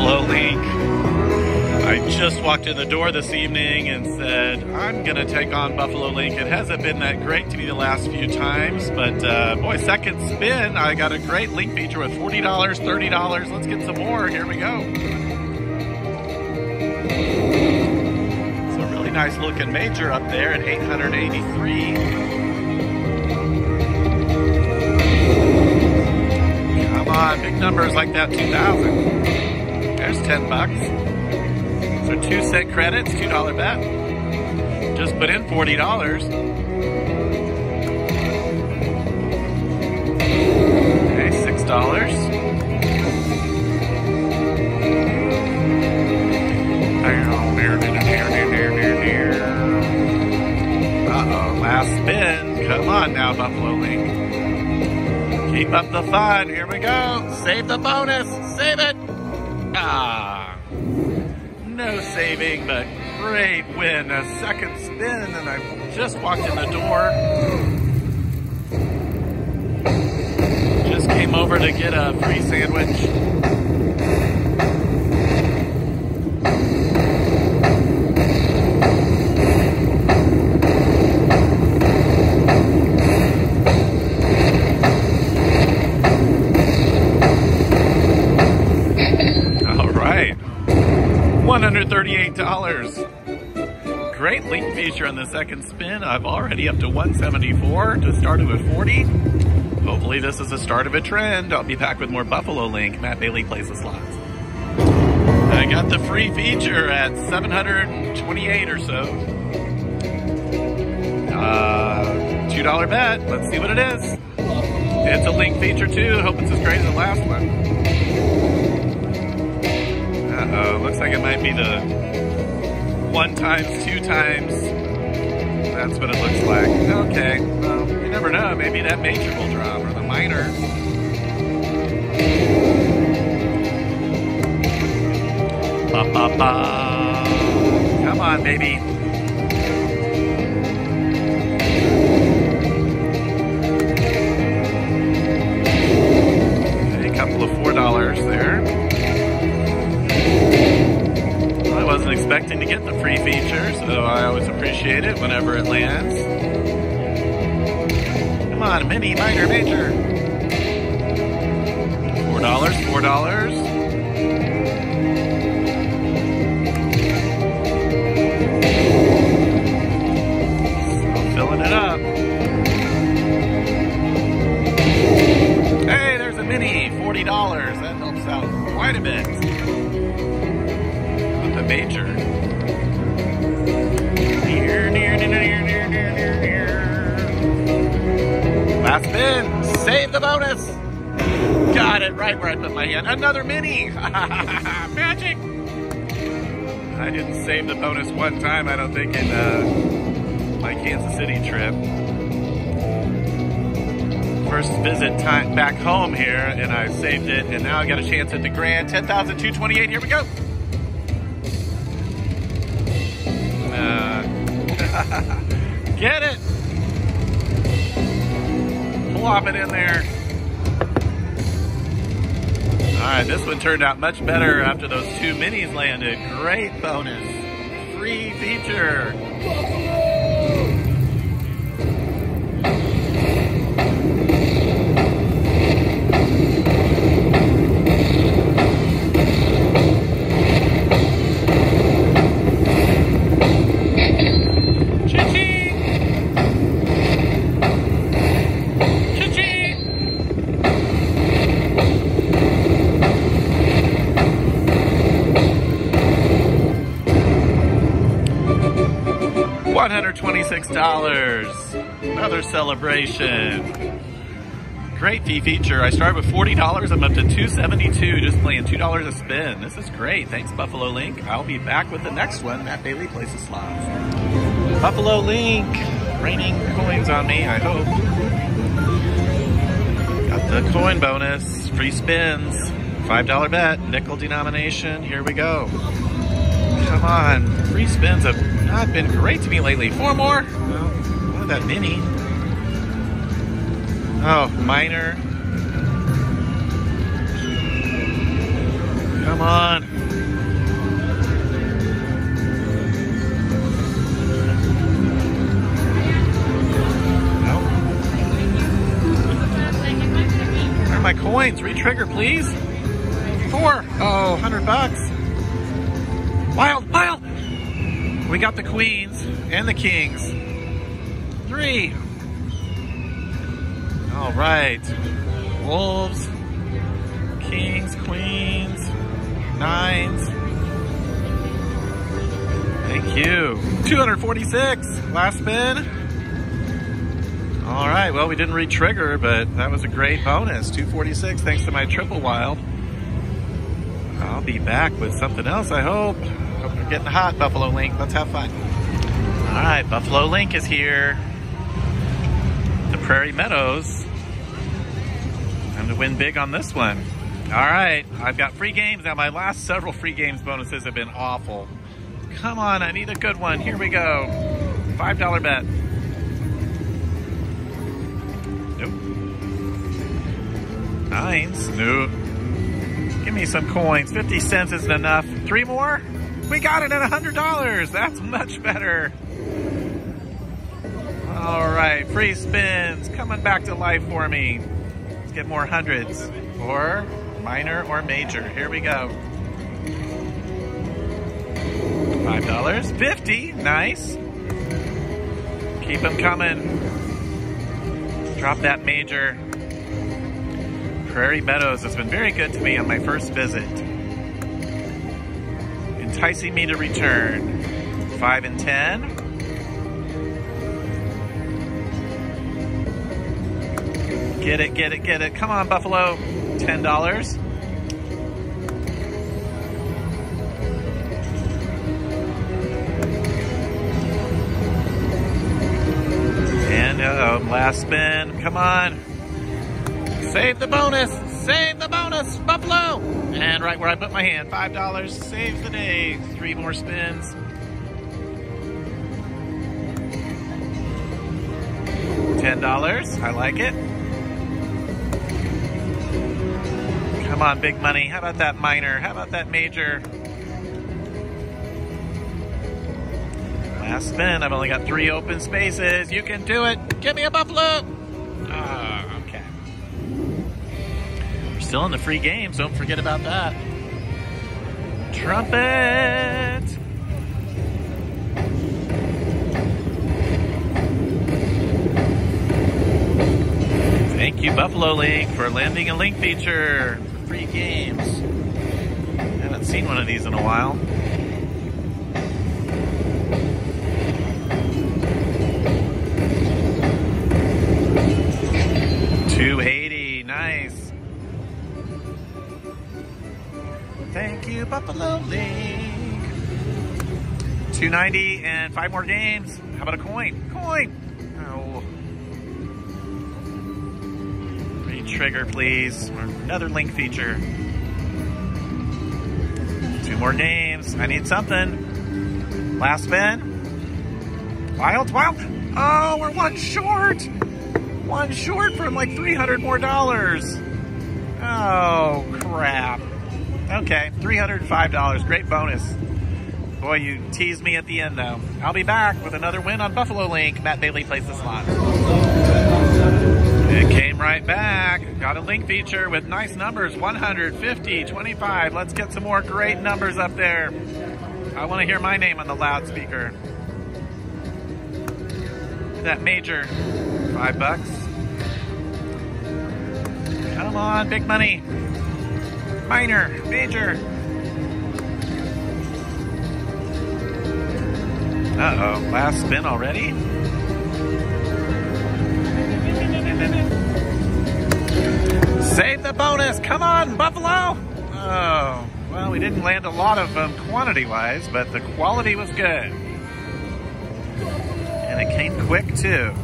Buffalo Link. I just walked in the door this evening and said, I'm going to take on Buffalo Link. It hasn't been that great to me the last few times, but uh, boy, second spin, I got a great link feature with $40, $30. Let's get some more. Here we go. It's a really nice looking major up there at 883. Come on, big numbers like that 2000. There's 10 bucks. So two cent credits, $2 bet. Just put in $40. Okay, $6. Uh-oh, last spin. Come on now, Buffalo Link. Keep up the fun. Here we go. Save the bonus. Save it. Ah no saving, but great win. A second spin, and I just walked in the door. Just came over to get a free sandwich. The second spin. I've already up to 174 to start it with 40. Hopefully this is the start of a trend. I'll be back with more Buffalo Link. Matt Bailey plays the slots. I got the free feature at 728 or so. Uh, $2 bet. Let's see what it is. It's a link feature too. Hope it's as great as the last one. Uh-oh, looks like it might be the one times, two times. That's what it looks like. Okay, well, you never know. Maybe that major will drop, or the minor. Ba, ba, ba. Come on, baby. A couple of $4 there. wasn't expecting to get the free feature, so I always appreciate it whenever it lands. Come on, mini, minor, major. $4, $4. Another mini. Magic. I didn't save the bonus one time, I don't think, in uh, my Kansas City trip. First visit time back home here, and I saved it, and now I got a chance at the grand 10,228. Here we go. Get it! Plop it in there. Right, this one turned out much better after those two minis landed. Great bonus. Free feature. 126 dollars Another celebration. Great fee feature. I started with $40. I'm up to 272, just playing $2 a spin. This is great. Thanks, Buffalo Link. I'll be back with the next one. Matt Bailey plays the slots. Buffalo Link. Raining coins on me, I hope. Got the coin bonus. Free spins. $5 bet. Nickel denomination. Here we go. Come on. Free spins have not been great to me lately. Four more. Oh, not that mini? Oh, oh, minor. Come on. Where are my coins? Retrigger, please. Four. Oh, hundred bucks. Wild we got the queens and the kings. Three. All right. Wolves, kings, queens, nines. Thank you. 246. Last spin. All right, well, we didn't re-trigger, but that was a great bonus. 246, thanks to my triple wild. I'll be back with something else, I hope. Getting hot, Buffalo Link. Let's have fun. All right, Buffalo Link is here. The Prairie Meadows. Time to win big on this one. All right, I've got free games. Now, my last several free games bonuses have been awful. Come on, I need a good one. Here we go. $5 bet. Nope. Nines. Nope. Give me some coins. 50 cents isn't enough. Three more? We got it at $100. That's much better. All right, free spins coming back to life for me. Let's get more hundreds. Or minor or major. Here we go. $5. 50 Nice. Keep them coming. Drop that major. Prairie Meadows has been very good to me on my first visit. Enticing me to return. 5 and 10. Get it, get it, get it. Come on, Buffalo. $10. And uh, last spin. Come on. Save the bonus. Save the bonus. Buffalo. And right where I put my hand. $5 saves the day. Three more spins. $10. I like it. Come on, big money. How about that minor? How about that major? Last spin. I've only got three open spaces. You can do it. Give me a buffalo. Still in the free games. Don't forget about that. Trumpet. Thank you, Buffalo Link, for landing a link feature for free games. Haven't seen one of these in a while. Two eighty, Thank you, Buffalo Link. Two ninety and five more games. How about a coin? Coin. Oh. Trigger, please. Another link feature. Two more games. I need something. Last spin. Wild, wild. Oh, we're one short. One short from like 300 more dollars. Oh, crap. Okay, $305. Great bonus. Boy, you teased me at the end, though. I'll be back with another win on Buffalo Link. Matt Bailey plays the slot. It came right back. Got a link feature with nice numbers 150, 25. Let's get some more great numbers up there. I want to hear my name on the loudspeaker. That major, five bucks. Come on, big money. Minor, major. Uh-oh, last spin already? Save the bonus. Come on, Buffalo. Oh, well, we didn't land a lot of them quantity-wise, but the quality was good. And it came quick, too.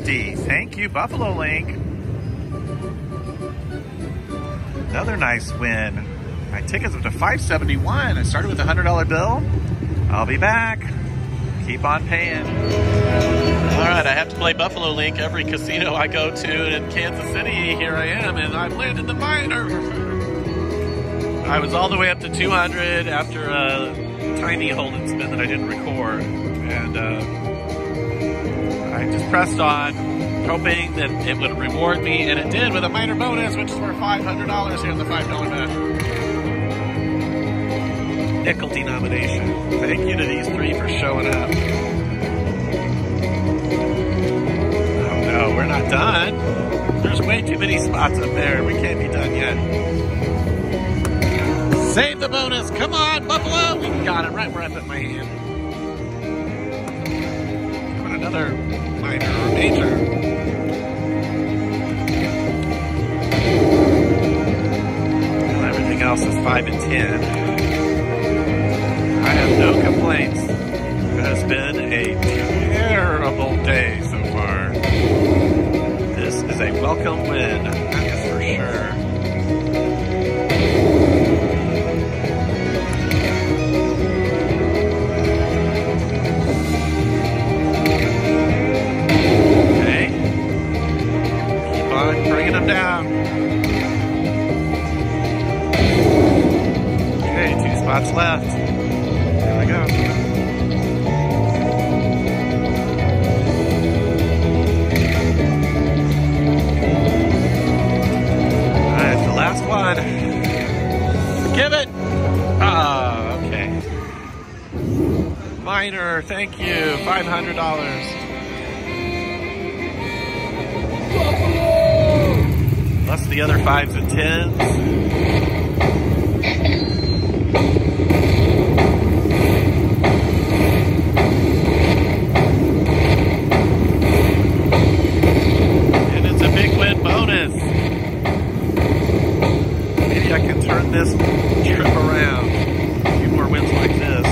Two fifty. Thank you, Buffalo Link. Another nice win. My ticket's up to 571. I started with a $100 bill. I'll be back. Keep on paying. All right, I have to play Buffalo Link every casino I go to in Kansas City. Here I am, and I've landed the minor. I was all the way up to 200 after a tiny hold and spin that I didn't record, and uh, just pressed on, hoping that it would reward me, and it did with a minor bonus, which is worth $500 here in the $5 bet. Nickel denomination. Thank you to these three for showing up. Oh, no, we're not done. There's way too many spots up there. We can't be done yet. Save the bonus. Come on, Buffalo. We got it right where I put my hand. Another Everything else is 5 and 10. I have no complaints. It has been a terrible day so far. This is a welcome win, Two left. Here we go. Last one. Give it! Ah, okay. Minor, thank you. $500. Plus the other fives and tens. And it's a big win bonus. Maybe I can this trip around. A few more wins like this.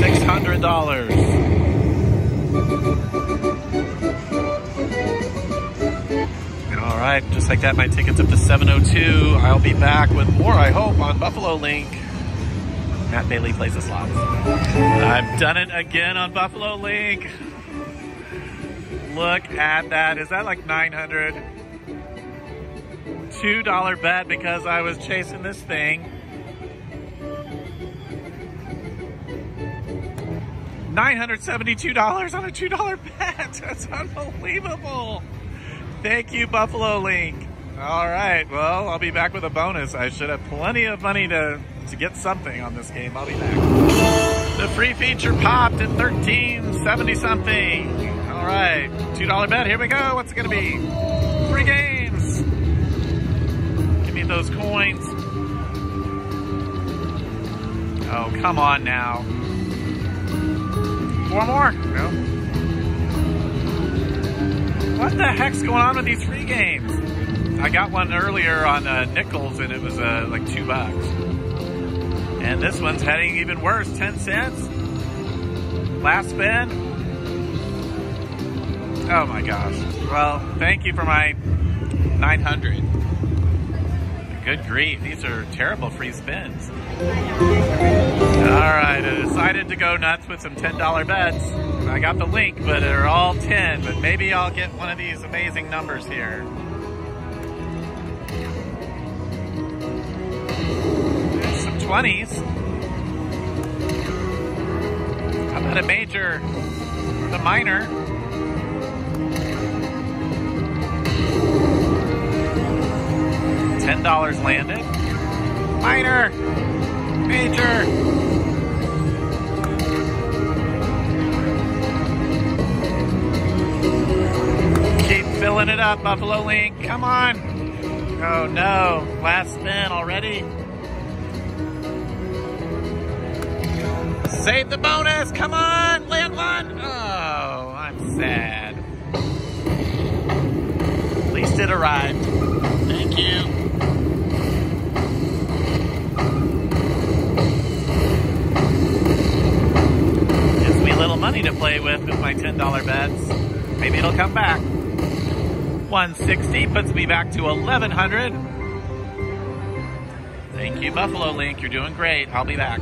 $600. All right, just like that, my ticket's up to 702. I'll be back with more, I hope, on Buffalo Link. Matt Bailey plays the slots. I've done it again on Buffalo Link. Look at that. Is that like 900? $2 bet because I was chasing this thing. $972 on a $2 bet. That's unbelievable. Thank you, Buffalo Link. All right, well, I'll be back with a bonus. I should have plenty of money to, to get something on this game. I'll be back. The free feature popped at 1370 something. All right, $2 bet. Here we go. What's it to be? Those coins. Oh, come on now. Four more? No. What the heck's going on with these free games? I got one earlier on uh, nickels and it was uh, like two bucks. And this one's heading even worse, 10 cents. Last spin. Oh my gosh. Well, thank you for my 900. Good grief, these are terrible free spins. All right, I decided to go nuts with some $10 bets. I got the link, but they're all 10, but maybe I'll get one of these amazing numbers here. Some 20s. How about a major? The minor. Ten dollars landed. Minor. Major. Keep filling it up, Buffalo Link. Come on. Oh no. Last spin already. Save the bonus. Come on. Land one. Oh, I'm sad. At least it arrived. Thank you. Money to play with with my $10 bets. Maybe it'll come back. 160 puts me back to 1100. Thank you, Buffalo Link. You're doing great. I'll be back.